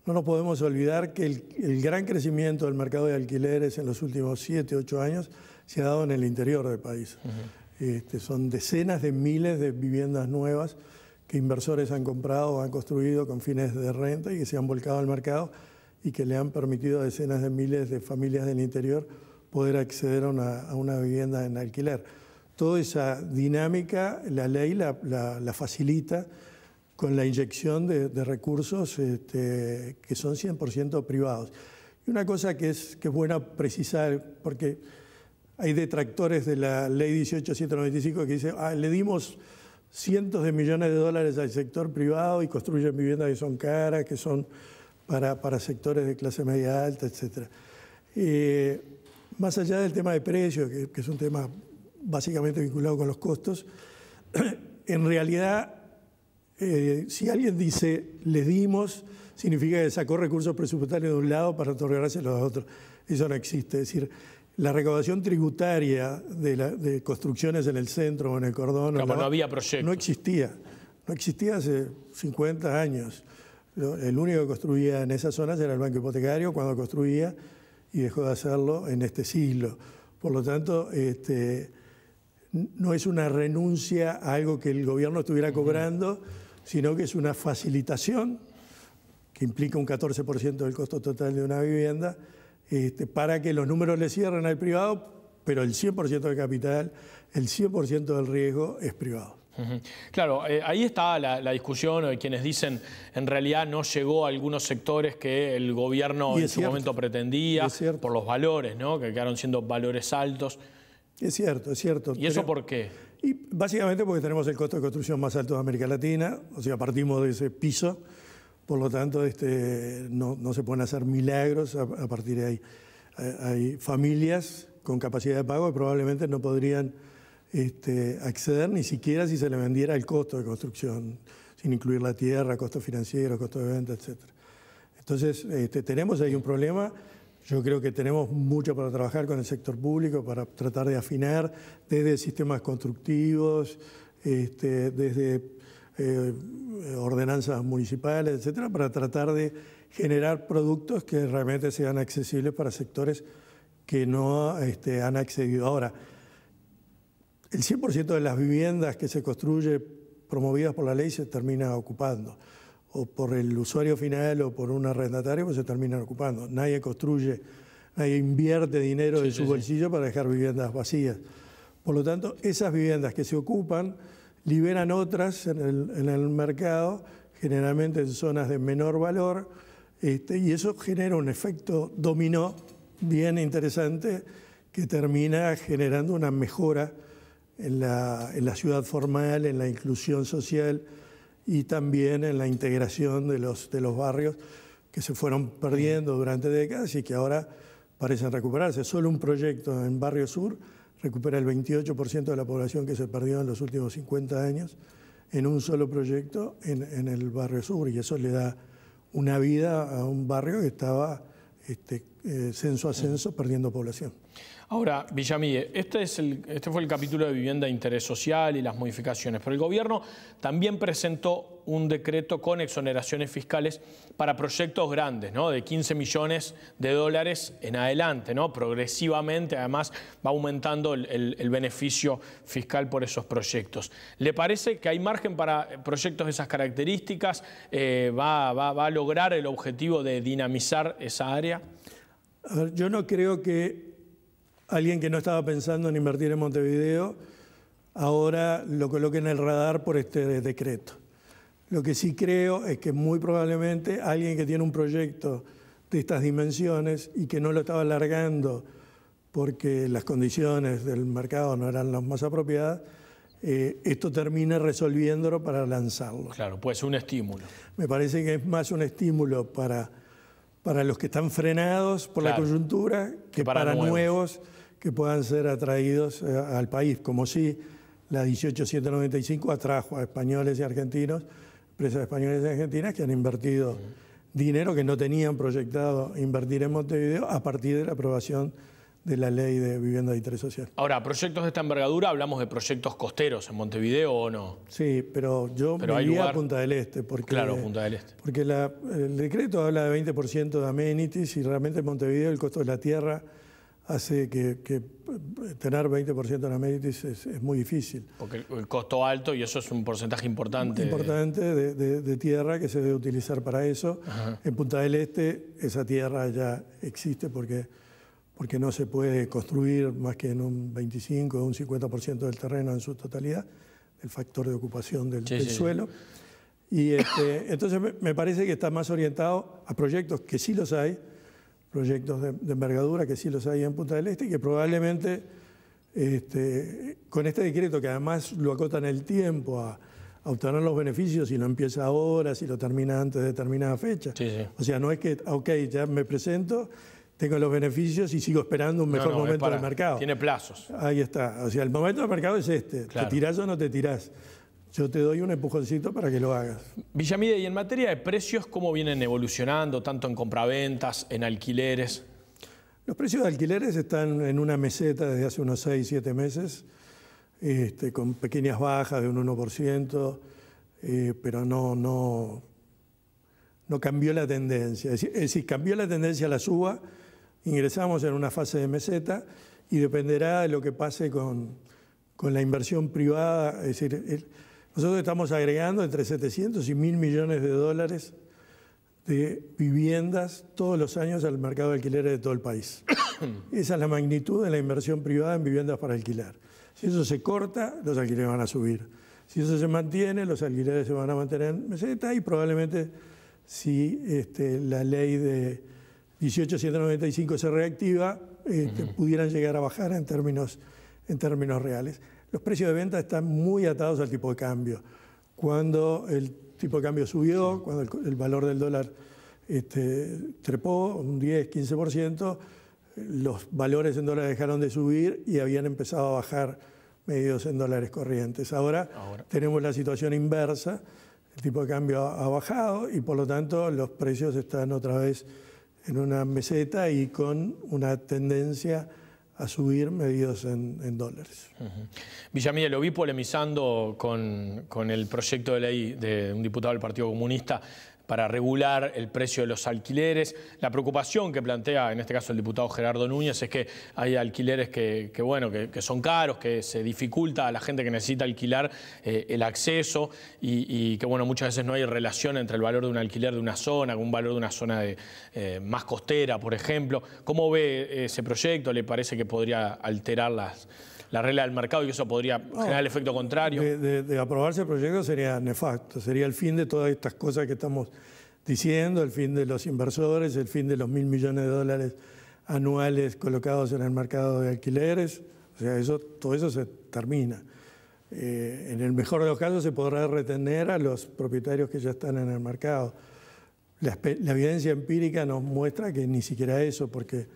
no nos podemos olvidar que el, gran crecimiento del mercado de alquileres en los últimos 7, 8 años se ha dado en el interior del país. este, son decenas de miles de viviendas nuevas que inversores han comprado han construido con fines de renta y que se han volcado al mercado y que le han permitido a decenas de miles de familias del interior poder acceder a una, vivienda en alquiler. Toda esa dinámica la ley la, facilita con la inyección de, recursos este, que son 100% privados. Y una cosa que es, que es buena precisar, porque hay detractores de la ley 18195 que dicen, ah, le dimos cientos de millones de dólares al sector privado y construyen viviendas que son caras, que son para, para sectores de clase media alta, etc. Eh, más allá del tema de precios, que, es un tema básicamente vinculado con los costos, en realidad, eh, si alguien dice les dimos, significa que sacó recursos presupuestarios de un lado para otorgárselos a otro. Eso no existe. Es decir, la recaudación tributaria de, construcciones en el centro o en el cordón. no había proyecto. No existía. No existía hace 50 años. El único que construía en esas zonas era el banco hipotecario cuando construía y dejó de hacerlo en este siglo. Por lo tanto, este, no es una renuncia a algo que el gobierno estuviera cobrando, sino que es una facilitación que implica un 14% del costo total de una vivienda, este, para que los números le cierren al privado, pero el 100% del capital, el 100% del riesgo es privado. Claro, eh, ahí está la, discusión de quienes dicen en realidad no llegó a algunos sectores que el gobierno en su momento pretendía por los valores, ¿no? que quedaron siendo valores altos. Es cierto, es cierto. ¿Y eso por qué? Y básicamente porque tenemos el costo de construcción más alto de América Latina, o sea, partimos de ese piso, por lo tanto este, no, se pueden hacer milagros a, partir de ahí. Hay familias con capacidad de pago que probablemente no podrían este, acceder ni siquiera si se le vendiera el costo de construcción, sin incluir la tierra, costo financiero, costo de venta, etc. Entonces, este, tenemos ahí un problema yo creo que tenemos mucho para trabajar con el sector público, para tratar de afinar desde sistemas constructivos, este, desde eh, ordenanzas municipales, etcétera, para tratar de generar productos que realmente sean accesibles para sectores que no este, han accedido. Ahora, el 100% de las viviendas que se construye promovidas por la ley se termina ocupando o por el usuario final o por un arrendatario, pues se terminan ocupando. Nadie construye, nadie invierte dinero de su bolsillo para dejar viviendas vacías. Por lo tanto, esas viviendas que se ocupan liberan otras en el, mercado, generalmente en zonas de menor valor, este, y eso genera un efecto dominó bien interesante que termina generando una mejora en la, en la ciudad formal, en la inclusión social y también en la integración de los, de los barrios que se fueron perdiendo durante décadas y que ahora parecen recuperarse. Solo un proyecto en Barrio Sur recupera el 28% de la población que se perdió en los últimos 50 años en un solo proyecto en, el Barrio Sur y eso le da una vida a un barrio que estaba este, eh, censo a censo perdiendo población. Ahora, Villamide, este, este fue el capítulo de vivienda de interés social y las modificaciones, pero el gobierno también presentó un decreto con exoneraciones fiscales para proyectos grandes, ¿no? de 15 millones de dólares en adelante, ¿no? progresivamente, además va aumentando el, beneficio fiscal por esos proyectos. ¿Le parece que hay margen para proyectos de esas características? Eh, va, va a lograr el objetivo de dinamizar esa área? A ver, yo no creo que alguien que no estaba pensando en invertir en Montevideo, ahora lo coloque en el radar por este decreto. Lo que sí creo es que muy probablemente alguien que tiene un proyecto de estas dimensiones y que no lo estaba alargando porque las condiciones del mercado no eran las más apropiadas, eh, esto termine resolviéndolo para lanzarlo. Claro, puede ser un estímulo. Me parece que es más un estímulo para, para los que están frenados por la coyuntura que, para, nuevos que puedan ser atraídos eh, al país, como si la 18795 atrajo a españoles y argentinos, empresas españolas y argentinas que han invertido dinero que no tenían proyectado invertir en Montevideo a partir de la aprobación de la ley de vivienda de interés social. Ahora, proyectos de esta envergadura, hablamos de proyectos costeros en Montevideo o no? Sí, pero yo me iría a Punta del Este. Porque, claro, Punta del Este. Porque el decreto habla de 20% de amenities y realmente en Montevideo el costo de la tierra hace que, tener 20% en amenities es, muy difícil. Porque el costo alto y eso es un porcentaje importante. Importante de, tierra que se debe utilizar para eso. En Punta del Este esa tierra ya existe porque, porque no se puede construir más que en un 25 o un 50% del terreno en su totalidad, el factor de ocupación del, suelo. Y este, entonces me parece que está más orientado a proyectos que sí los hay, proyectos de, envergadura que sí los hay en Punta del Este y que probablemente este, con este decreto que además lo acota en el tiempo a, obtener los beneficios si lo empieza ahora, si lo termina antes de determinada fecha. O sea, no es que, ok, ya me presento, tengo los beneficios y sigo esperando un mejor momento del mercado. Tiene plazos. Ahí está. O sea, el momento del mercado es este. ¿Te tirás o no te tirás? Yo te doy un empujoncito para que lo hagas. Villamide, y en materia de precios, ¿cómo vienen evolucionando, tanto en compraventas, en alquileres? Los precios de alquileres están en una meseta desde hace unos 6, 7 meses, este, con pequeñas bajas de un 1%, eh, pero no, no, no cambió la tendencia. Es decir, cambió la tendencia a la suba, ingresamos en una fase de meseta y dependerá de lo que pase con con la inversión privada, es decir, nosotros estamos agregando entre 700 y 1.000 millones de dólares de viviendas todos los años al mercado de alquileres de todo el país. Esa es la magnitud de la inversión privada en viviendas para alquilar. Si eso se corta, los alquileres van a subir. Si eso se mantiene, los alquileres se van a mantener en meseta y probablemente si este, la ley de 1895 se reactiva, este, pudieran llegar a bajar en términos, en términos reales. Los precios de venta están muy atados al tipo de cambio. Cuando el tipo de cambio subió, cuando el, valor del dólar este, trepó un 10, 15%, los valores en dólares dejaron de subir y habían empezado a bajar medios en dólares corrientes. Ahora, tenemos la situación inversa, el tipo de cambio ha bajado y por lo tanto los precios están otra vez en una meseta y con una tendencia a subir medidos en, dólares. Villamil, lo vi polemizando con, con, el proyecto de ley de un diputado del Partido Comunista para regular el precio de los alquileres. La preocupación que plantea, en este caso, el diputado Gerardo Núñez, es que hay alquileres que, bueno, que, son caros, que se dificulta a la gente que necesita alquilar eh, el acceso y, que bueno, muchas veces no hay relación entre el valor de un alquiler de una zona con un valor de una zona de, eh, más costera, por ejemplo. ¿Cómo ve ese proyecto? ¿Le parece que podría alterar las, la regla del mercado y que eso podría generar el efecto contrario. De, aprobarse el proyecto sería nefasto, sería el fin de todas estas cosas que estamos diciendo, el fin de los inversores, el fin de los mil millones de dólares anuales colocados en el mercado de alquileres. O sea, eso, todo eso se termina. Eh, en el mejor de los casos se podrá retener a los propietarios que ya están en el mercado. La, la evidencia empírica nos muestra que ni siquiera eso, porque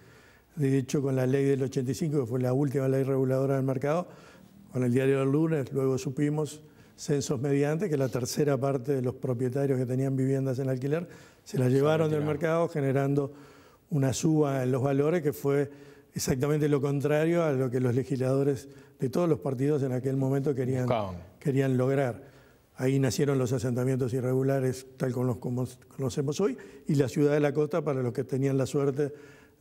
de hecho, con la ley del 85, que fue la última ley reguladora del mercado, con el diario del lunes, luego supimos, censos mediante, que la tercera parte de los propietarios que tenían viviendas en alquiler se las llevaron del mercado, generando una suba en los valores que fue exactamente lo contrario a lo que los legisladores de todos los partidos en aquel momento querían, querían lograr. Ahí nacieron los asentamientos irregulares, tal como los conocemos hoy, y la ciudad de la costa para los que tenían la suerte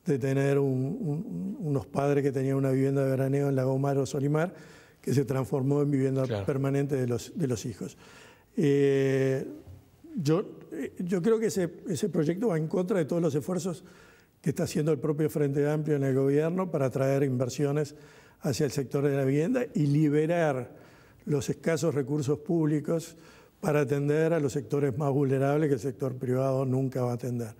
de tener unos padres que tenían una vivienda de veraneo en Lagomar o Solimar, que se transformó en vivienda permanente de los, de los hijos. Eh, yo, eh, yo creo que ese, ese proyecto va en contra de todos los esfuerzos que está haciendo el propio Frente Amplio en el gobierno para atraer inversiones hacia el sector de la vivienda y liberar los escasos recursos públicos para atender a los sectores más vulnerables que el sector privado nunca va a atender.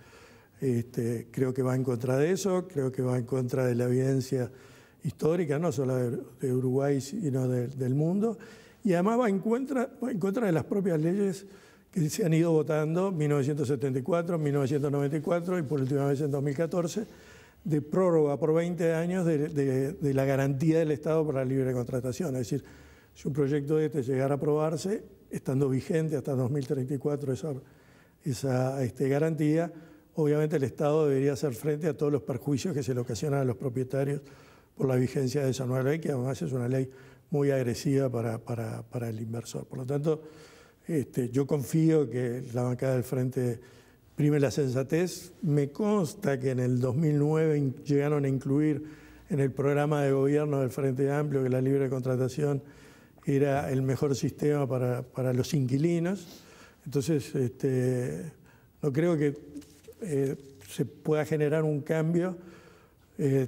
Este, creo que va en contra de eso, creo que va en contra de la evidencia histórica, no solo de, Uruguay, sino del mundo, y además va en, contra, en contra de las propias leyes que se han ido votando, 1974, 1994 y por última vez en 2014, de prórroga por 20 años de, la garantía del Estado para la libre contratación. Es decir, si un proyecto de este llegara a aprobarse, estando vigente hasta 2034 esa, esa este, garantía, obviamente el Estado debería hacer frente a todos los perjuicios que se le ocasionan a los propietarios por la vigencia de esa nueva ley, que además es una ley muy agresiva para, para, el inversor. Por lo tanto, este, yo confío que la bancada del Frente prime la sensatez. Me consta que en el 2009 llegaron a incluir en el programa de gobierno del Frente Amplio que la libre contratación era el mejor sistema para, para los inquilinos. Entonces, este, no creo que eh, se pueda generar un cambio eh,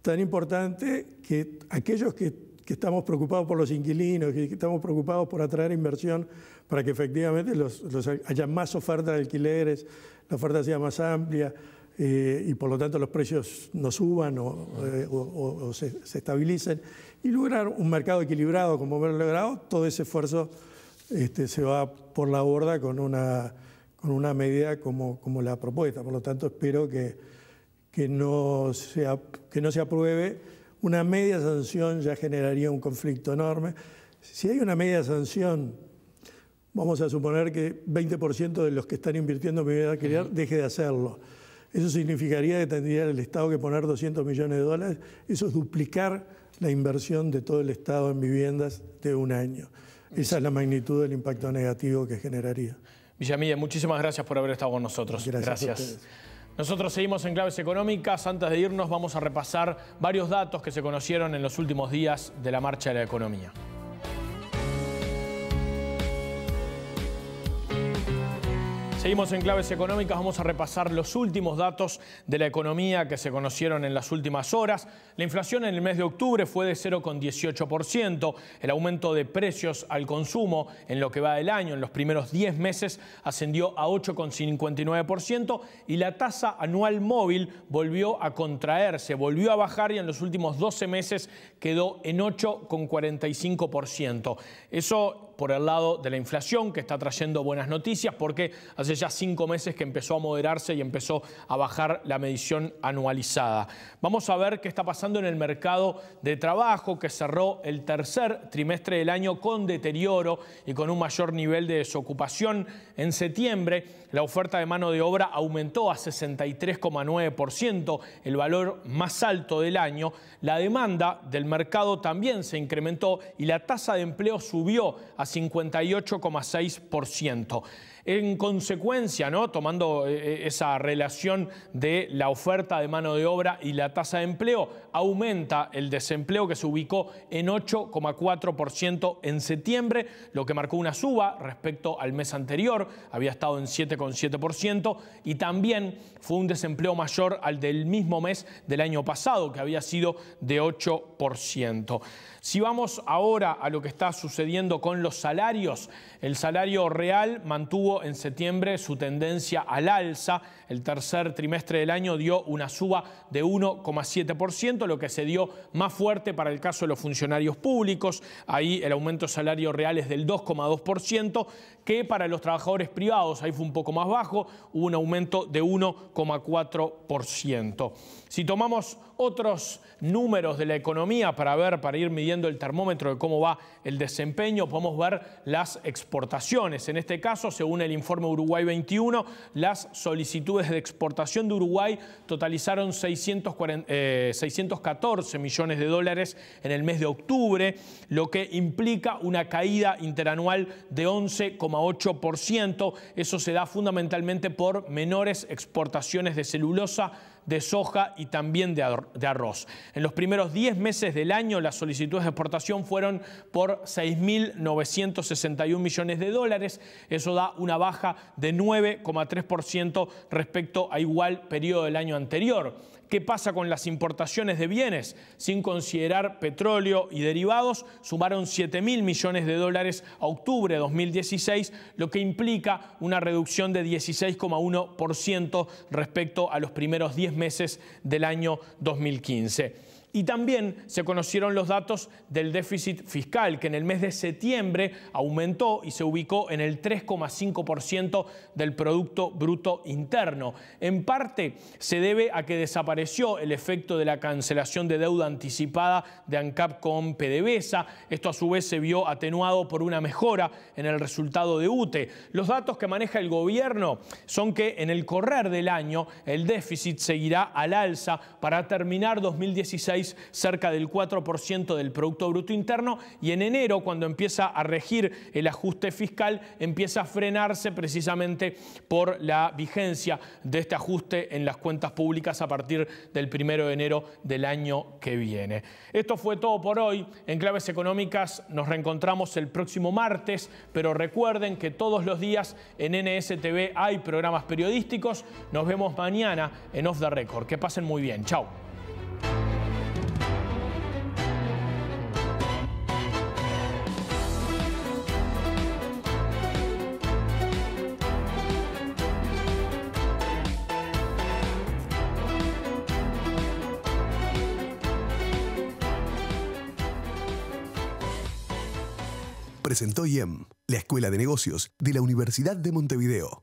tan importante que aquellos que, estamos preocupados por los inquilinos, que estamos preocupados por atraer inversión para que efectivamente los, haya más oferta de alquileres, la oferta sea más amplia eh, y por lo tanto los precios no suban o, se, estabilicen y lograr un mercado equilibrado como hemos logrado, todo ese esfuerzo este, se va por la borda con una con una medida como, como la propuesta. Por lo tanto, espero que, que, no se, que no se apruebe. Una media sanción ya generaría un conflicto enorme. Si hay una media sanción, vamos a suponer que 20% de los que están invirtiendo en vivienda alquiler deje de hacerlo. Eso significaría que tendría el Estado que poner 200 millones de dólares. Eso es duplicar la inversión de todo el Estado en viviendas de un año. Esa es la magnitud del impacto negativo que generaría. Villamilla, muchísimas gracias por haber estado con nosotros. Gracias. gracias. Nosotros seguimos en claves económicas. Antes de irnos vamos a repasar varios datos que se conocieron en los últimos días de la marcha de la economía. Seguimos en claves económicas, vamos a repasar los últimos datos de la economía que se conocieron en las últimas horas. La inflación en el mes de octubre fue de 0,18%, el aumento de precios al consumo en lo que va del año, en los primeros 10 meses, ascendió a 8,59% y la tasa anual móvil volvió a contraerse, volvió a bajar y en los últimos 12 meses quedó en 8,45%. Eso por el lado de la inflación, que está trayendo buenas noticias, porque hace ya cinco meses que empezó a moderarse y empezó a bajar la medición anualizada. Vamos a ver qué está pasando en el mercado de trabajo, que cerró el tercer trimestre del año con deterioro y con un mayor nivel de desocupación. En septiembre, la oferta de mano de obra aumentó a 63,9%, el valor más alto del año. La demanda del mercado también se incrementó y la tasa de empleo subió a 58,6%. En consecuencia, ¿no? tomando eh, eh, esa relación de la oferta de mano de obra y la tasa de empleo, aumenta el desempleo que se ubicó en 8,4% en septiembre, lo que marcó una suba respecto al mes anterior, había estado en 7,7%, y también fue un desempleo mayor al del mismo mes del año pasado, que había sido de 8%. Si vamos ahora a lo que está sucediendo con los salarios, el salario real mantuvo en septiembre su tendencia al alza. El tercer trimestre del año dio una suba de 1,7%, lo que se dio más fuerte para el caso de los funcionarios públicos. Ahí el aumento de salario real es del 2,2%, que para los trabajadores privados, ahí fue un poco más bajo, hubo un aumento de 1,4%. Si tomamos otros números de la economía para ver, para ir midiendo el termómetro de cómo va el desempeño, podemos ver las exportaciones. En este caso, según el informe Uruguay 21, las solicitudes de exportación de Uruguay totalizaron 614 eh, millones de dólares en el mes de octubre, lo que implica una caída interanual de 11,8%. Eso se da fundamentalmente por menores exportaciones de celulosa de soja y también de arroz. En los primeros 10 meses del año las solicitudes de exportación fueron por 6.961 millones de dólares. Eso da una baja de 9,3% respecto a igual periodo del año anterior. ¿Qué pasa con las importaciones de bienes? Sin considerar petróleo y derivados, sumaron 7 mil millones de dólares a octubre de 2016, lo que implica una reducción de 16,1% respecto a los primeros 10 meses del año 2015. Y también se conocieron los datos del déficit fiscal, que en el mes de septiembre aumentó y se ubicó en el 3,5% del Producto Bruto Interno. En parte se debe a que desapareció el efecto de la cancelación de deuda anticipada de ANCAP con PDVSA. Esto a su vez se vio atenuado por una mejora en el resultado de UTE. Los datos que maneja el gobierno son que en el correr del año el déficit seguirá al alza para terminar 2016 cerca del 4% del Producto Bruto Interno y en enero, cuando empieza a regir el ajuste fiscal, empieza a frenarse precisamente por la vigencia de este ajuste en las cuentas públicas a partir del 1 de enero del año que viene. Esto fue todo por hoy. En Claves Económicas nos reencontramos el próximo martes, pero recuerden que todos los días en NSTV hay programas periodísticos. Nos vemos mañana en Off the Record. Que pasen muy bien. Chao. Presentó IEM, la Escuela de Negocios de la Universidad de Montevideo.